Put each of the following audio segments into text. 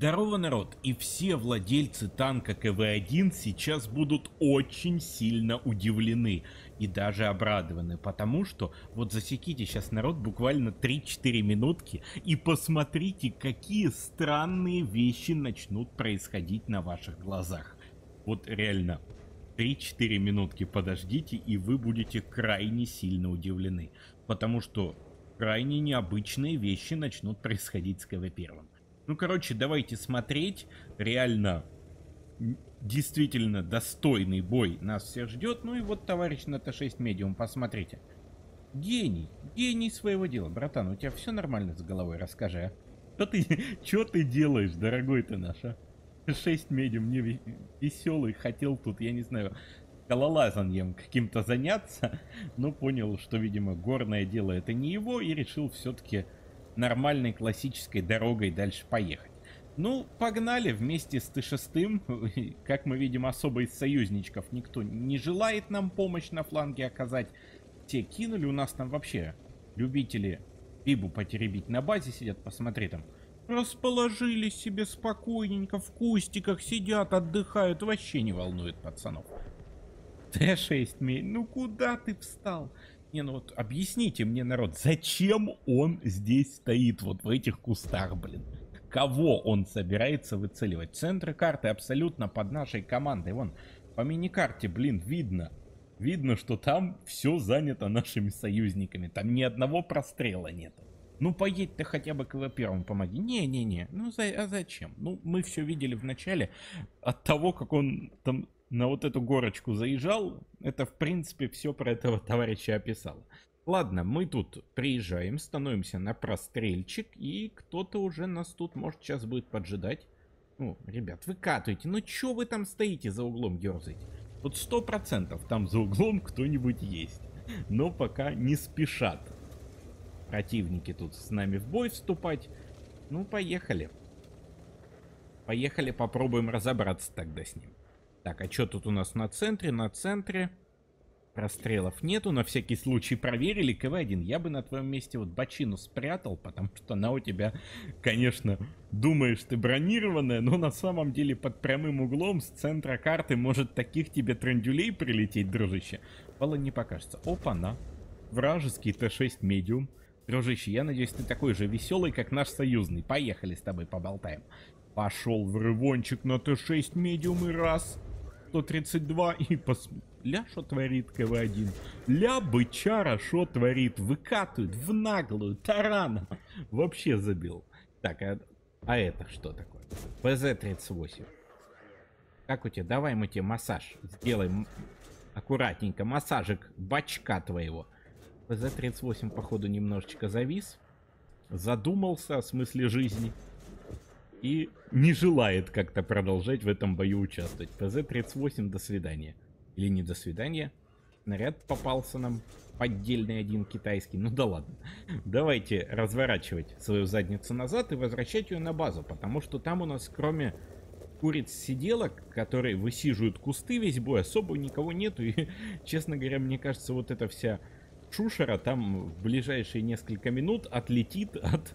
Здорово, народ! И все владельцы танка КВ-1 сейчас будут очень сильно удивлены и даже обрадованы, потому что вот засеките сейчас народ буквально 3-4 минутки и посмотрите, какие странные вещи начнут происходить на ваших глазах. Вот реально, 3-4 минутки подождите, и вы будете крайне сильно удивлены, потому что крайне необычные вещи начнут происходить с КВ-1. Ну, короче, давайте смотреть. Реально, действительно достойный бой нас всех ждет. Ну и вот товарищ на Т6 медиум, посмотрите. Гений, гений своего дела. Братан, у тебя все нормально с головой, расскажи, а? Что ты, что ты делаешь, дорогой ты наш, а? 6 медиум, мне веселый, хотел тут, я не знаю, скалолазанием каким-то заняться, но понял, что, видимо, горное дело это не его, и решил все-таки нормальной классической дорогой дальше поехать. Ну, погнали вместе с Т6. Как мы видим, особо из союзничков никто не желает нам помощь на фланге оказать. Те кинули, у нас там вообще любители Бибу потеребить на базе сидят, посмотри там. Расположились себе спокойненько в кустиках, сидят, отдыхают, вообще не волнует пацанов. Т6, ну куда ты встал? Не, ну вот объясните мне, народ, зачем он здесь стоит, вот в этих кустах, блин? Кого он собирается выцеливать? Центры карты абсолютно под нашей командой. Вон, по миникарте, блин, видно. Видно, что там все занято нашими союзниками. Там ни одного прострела нету. Ну, поедь ты хотя бы к первому помоги. Не-не-не, ну за, а зачем? Ну, мы все видели в начале. От того, как он там на вот эту горочку заезжал, это в принципе все про этого товарища описал. Ладно, мы тут приезжаем, становимся на прострельчик, и кто-то уже нас тут, может, сейчас будет поджидать. Ну, ребят, выкатывайте, ну чё вы там стоите за углом дерзаете? Вот сто процентов там за углом кто-нибудь есть, но пока не спешат противники тут с нами в бой вступать. Ну, поехали. Поехали, попробуем разобраться тогда с ним. Так, а что тут у нас на центре? На центре расстрелов нету. На всякий случай проверили. КВ-1, я бы на твоем месте вот бочину спрятал, потому что она у тебя, конечно, думаешь ты бронированная, но на самом деле под прямым углом с центра карты может таких тебе трендюлей прилететь, дружище. Мало не покажется. Опа-на. Вражеский Т6 медиум. Дружище, я надеюсь, ты такой же веселый, как наш союзный. Поехали с тобой поболтаем. Пошел в рывончик на Т6 медиум и раз. 132 и пос... Ля, что творит КВ-1? Ля, бычара, что творит? Выкатывает в наглую, тараном. Вообще забил. Так, а, а это что такое? ПЗ-38. Как у тебя? Давай мы тебе массаж сделаем. Аккуратненько. Массажик бачка твоего. ПЗ-38, походу, немножечко завис. Задумался о смысле жизни и не желает как-то продолжать в этом бою участвовать. ПЗ-38, до свидания. Или не до свидания. Снаряд попался нам поддельный один китайский. Ну да ладно. Давайте разворачивать свою задницу назад и возвращать ее на базу. Потому что там у нас кроме куриц-сиделок, которые высиживают кусты весь бой, особо никого нету. И, честно говоря, мне кажется, вот эта вся шушера там в ближайшие несколько минут отлетит от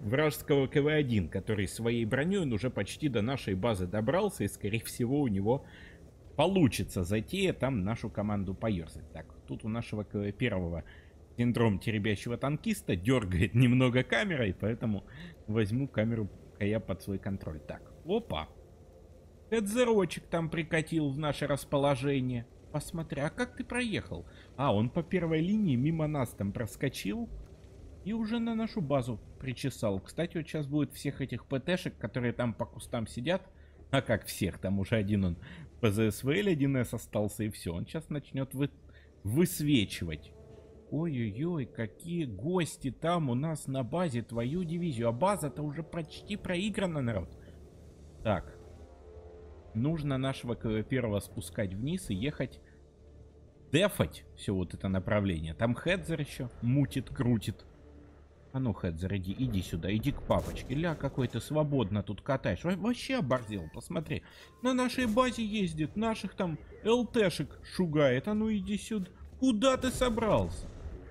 вражеского КВ-1, который своей броней он уже почти до нашей базы добрался, и скорее всего у него получится зайти там нашу команду поерзать. Так, тут у нашего КВ-1 синдром теребящего танкиста дергает немного камерой, поэтому возьму камеру я под свой контроль. Так, опа. Эдзерочек там прикатил в наше расположение. Посмотри, а как ты проехал? А, он по первой линии мимо нас там проскочил. И уже на нашу базу причесал. Кстати, вот сейчас будет всех этих ПТшек, которые там по кустам сидят. А как всех? Там уже один он ПЗСВЛ 1С остался и все. Он сейчас начнет вы... высвечивать. Ой-ой-ой, какие гости там у нас на базе, твою дивизию. А база-то уже почти проиграна, народ. Так. Нужно нашего первого спускать вниз и ехать дефать все вот это направление. Там Хедзер еще мутит, крутит. А ну, Хэт, заряди, иди сюда, иди к папочке. Ля, какой ты свободно тут катаешь. Во вообще оборзел, посмотри. На нашей базе ездит, наших там ЛТшек шугает. А ну иди сюда. Куда ты собрался?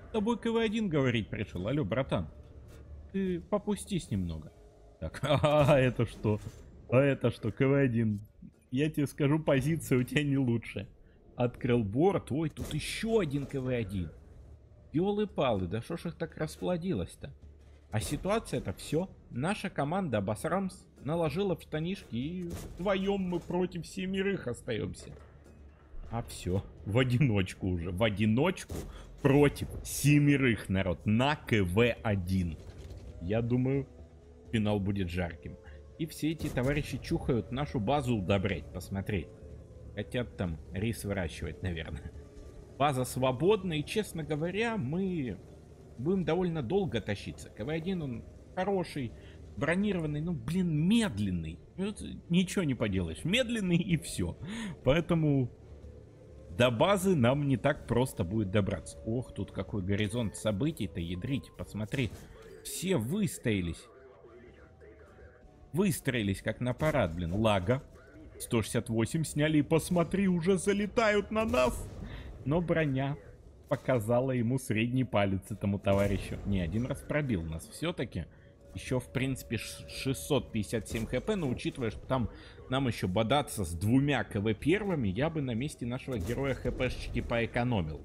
С тобой КВ-1 говорить пришел. Алло, братан. Ты попустись немного. Так, а это что? А это что, КВ-1? Я тебе скажу, позиция у тебя не лучше. Открыл борт. Ой, тут еще один КВ-1. Ёлы-палы, да что ж их так расплодилось-то? А ситуация-то все. Наша команда Басрамс наложила в штанишки и вдвоем мы против семерых остаемся. А все, в одиночку уже, в одиночку против семерых, народ, на КВ-1. Я думаю, финал будет жарким. И все эти товарищи чухают нашу базу удобрять, посмотри. Хотят там рис выращивать, наверное. База свободна, и, честно говоря, мы будем довольно долго тащиться. КВ-1, он хороший, бронированный, ну, блин, медленный. Вот, ничего не поделаешь, медленный и все. Поэтому до базы нам не так просто будет добраться. Ох, тут какой горизонт событий-то ядрить, посмотри. Все выстоялись. Выстроились как на парад, блин. Лага. 168 сняли и посмотри, уже залетают на нас. Но броня показала ему средний палец этому товарищу. Не, один раз пробил нас все-таки. Еще, в принципе, 657 хп, но учитывая, что там нам еще бодаться с двумя КВ первыми, я бы на месте нашего героя хпшечки поэкономил.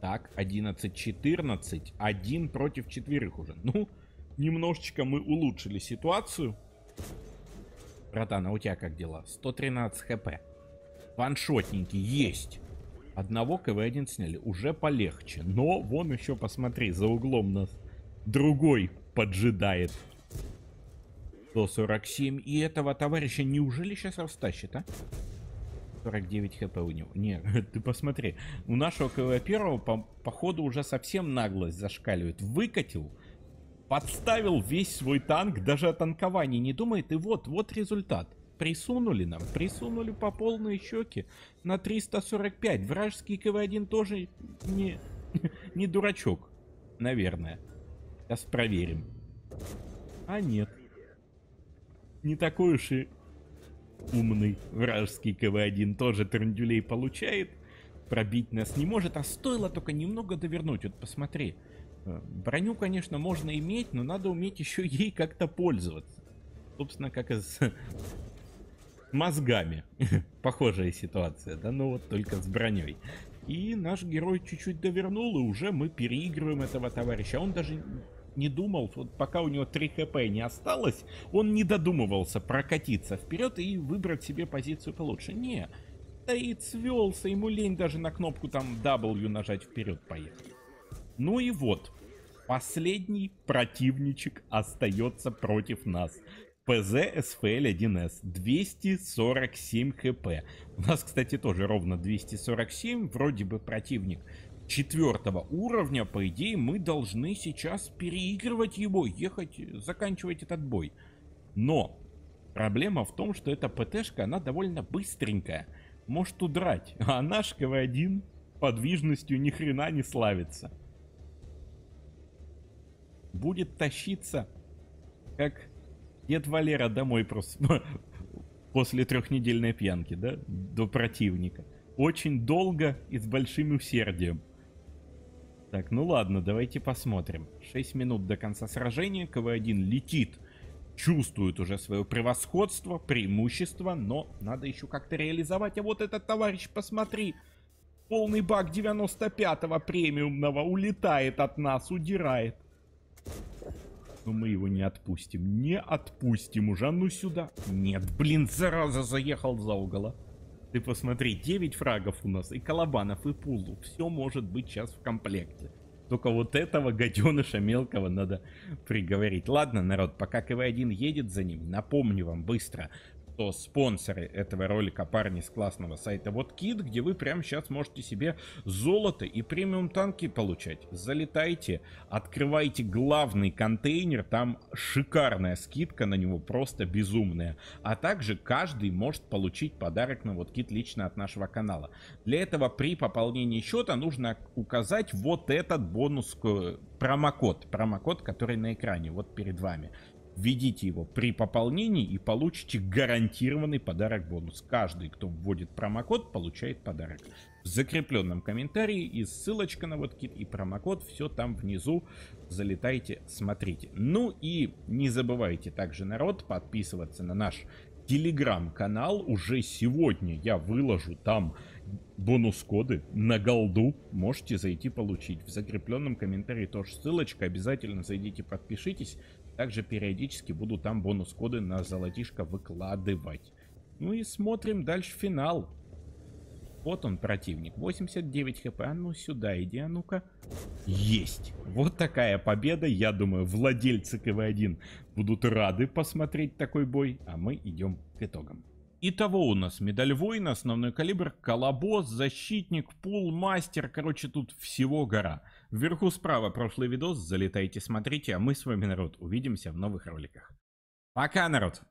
Так, 11-14, один против четверых уже. Ну, немножечко мы улучшили ситуацию. Братан, а у тебя как дела? 113 хп. Ваншотненький есть. Одного КВ-1 сняли, уже полегче. Но вон еще, посмотри, за углом нас другой поджидает. 147. И этого товарища неужели сейчас растащит, а? 49 хп у него. Не, ты посмотри. У нашего КВ первого по, походу уже совсем наглость зашкаливает. Выкатил, подставил весь свой танк, даже о танковании не думает. И вот, вот результат. Присунули нам, присунули по полной щеке на 345. Вражеский КВ-1 тоже не, не дурачок, наверное. Сейчас проверим. А нет. Не такой уж и умный вражеский КВ-1 тоже трендюлей получает. Пробить нас не может, а стоило только немного довернуть. Вот посмотри. Э, броню, конечно, можно иметь, но надо уметь еще ей как-то пользоваться. Собственно, как и с мозгами. Похожая ситуация, да, но вот только с броней. И наш герой чуть-чуть довернул, и уже мы переигрываем этого товарища. Он даже не думал, вот пока у него 3 хп не осталось, он не додумывался прокатиться вперед и выбрать себе позицию получше. Не, стоит, свелся, ему лень даже на кнопку там W нажать вперед поехать. Ну и вот, последний противничек остается против нас. ПЗ СФЛ-1С 247 хп. У нас, кстати, тоже ровно 247. Вроде бы противник четвертого уровня, по идее, мы должны сейчас переигрывать его, ехать, заканчивать этот бой. Но проблема в том, что эта ПТшка, она довольно быстренькая, может удрать, а наш КВ-1 подвижностью ни хрена не славится. Будет тащиться, как дед Валера домой просто после трехнедельной пьянки, да, до противника. Очень долго и с большим усердием. Так, ну ладно, давайте посмотрим. 6 минут до конца сражения. КВ-1 летит. Чувствует уже свое превосходство, преимущество, но надо еще как-то реализовать. А вот этот товарищ, посмотри. Полный бак 95-го премиумного улетает от нас, удирает. Но мы его не отпустим. Не отпустим уже. А ну сюда. Нет, блин, зараза, заехал за угол. А. Ты посмотри, 9 фрагов у нас, и Колобанов, и Пулу. Все может быть сейчас в комплекте. Только вот этого гаденыша мелкого надо приговорить. Ладно, народ, пока КВ-1 едет за ним, напомню вам быстро, что спонсоры этого ролика парни с классного сайта вот Кит, где вы прямо сейчас можете себе золото и премиум танки получать. Залетайте, открывайте главный контейнер, там шикарная скидка на него, просто безумная. А также каждый может получить подарок на вот Кит лично от нашего канала. Для этого при пополнении счета нужно указать вот этот бонус, промокод, промокод, который на экране, вот перед вами. Введите его при пополнении и получите гарантированный подарок бонус. Каждый, кто вводит промокод, получает подарок. В закрепленном комментарии и ссылочка на кит и промокод, все там внизу. Залетайте, смотрите. Ну и не забывайте также, народ, подписываться на наш телеграм-канал. Уже сегодня я выложу там бонус-коды на голду. Можете зайти получить. В закрепленном комментарии тоже ссылочка. Обязательно зайдите, подпишитесь. Также периодически буду там бонус-коды на золотишко выкладывать. Ну и смотрим дальше финал. Вот он, противник. 89 хп. А ну сюда иди, а ну-ка. Есть. Вот такая победа. Я думаю, владельцы КВ-1 будут рады посмотреть такой бой. А мы идем к итогам. Итого у нас медаль воина, основной калибр, колобос, защитник, пул, мастер. Короче, тут всего гора. Вверху справа прошлый видос. Залетайте, смотрите. А мы с вами, народ, увидимся в новых роликах. Пока, народ!